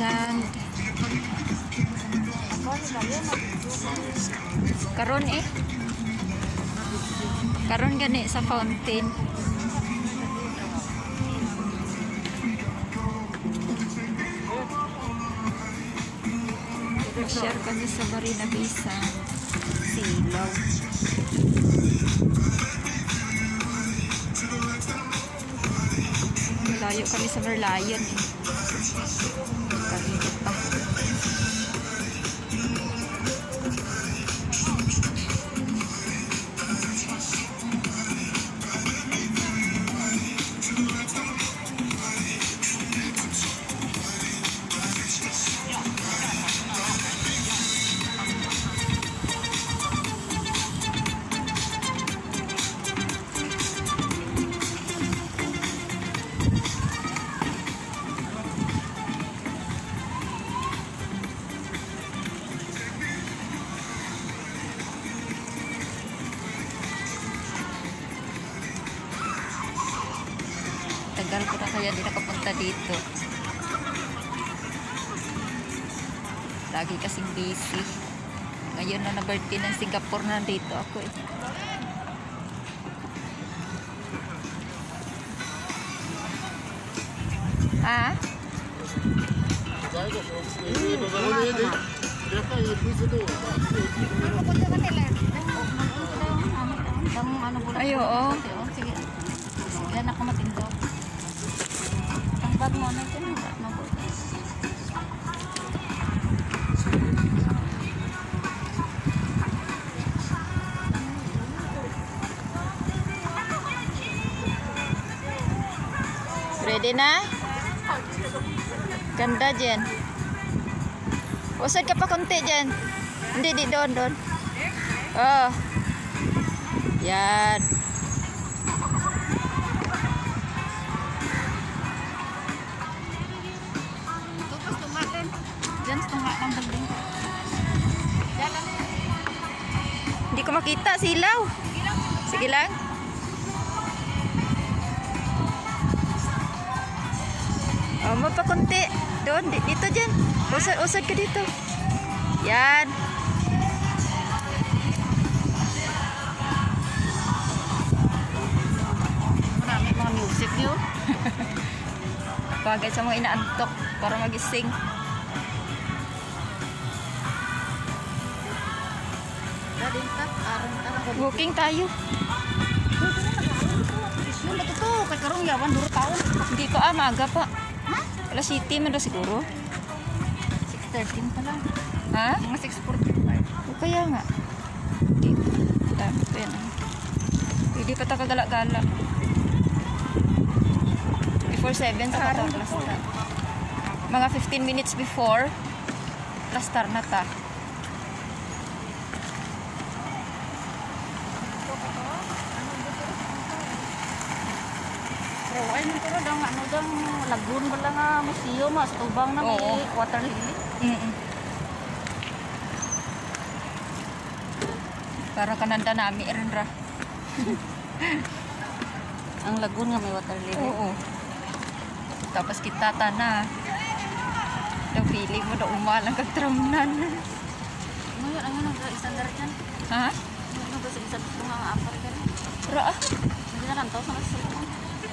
Sand. Karon eh. Karon gani sa fountain. Share kami sa Marina Bay Sand. Silaw. Layo kami sa Merlion eh. Tagal ko na kaya di nakapunta dito. Lagi kasing busy. Ngayon na na-birthday ng Singapore na dito ako eh. Ha? Ay, oo. Sige. Sige na ako matindog. Ready na? Ganda dyan. Usad ka pa konti dyan. Hindi, di doon, doon. Oh. Yan. Hindi ko makita silaw. Sige lang. Oh, mo pa konti. Doon, di- dito dyan. Usad, usad ka dito. Yan. Marami mga music yun. Bagay sa mga inaantok para magising. Walking tayo. Yun, ba't ito? Kay karong yawan, duro taon. Hindi pa ah, maaga pa. Alas city man siguro. 6.13 pa lang. Ha? Mga 6.45. O kaya nga. Dito. Dami. Pwede pa ta kagala-gala. Before 7 sa kata plastar. Mga 15 minutes before, plastar na ta. Ay nito na dang ano dang lagoon ba lang nga museum mas tubang na may Oo. water lily. Mm Para kananda nami rin ra. Ang lagoon nga may water lily. Oo. Tapos kita tana. Feeling mo na umalang kagtramnan. Ngayon ang ano sa standard yan. Ha? Ano ba sa isang mga apat ka rin. Ra ah. Hindi na rantaw sa nasa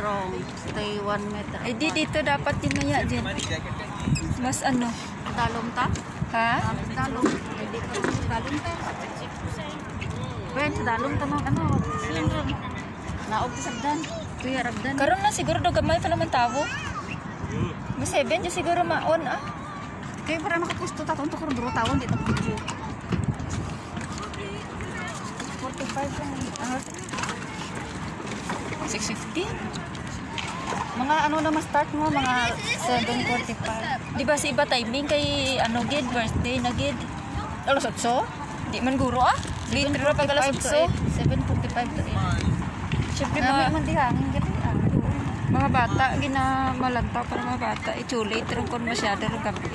strong. Stay one meter. Ay di dito dapat din maya din. Mas ano? Dalom ta? Ha? Dalom. Dalom ta. Ben, sa dalom ta mga ano. Yan. Naog sa sagdan. Kuya Rabdan. Karon na siguro do gamay pa naman tawo. Mas 7 dyan siguro maon ah. Kaya para makapusto ta tunto karon duro tawon di ta video. 45 lang. Ah, 650. Mga ano naman start mo, mga 7.45. Di ba si iba timing kay ano gid birthday na gid. Alas 8? Di man guro ah. Later ra pag alas 8. 7.45 to 8. Syempre Kaya may mga, man di hangin gali. Ah, mga bata gina malanta para mga bata. Ito late rin kon masyado rin gabi.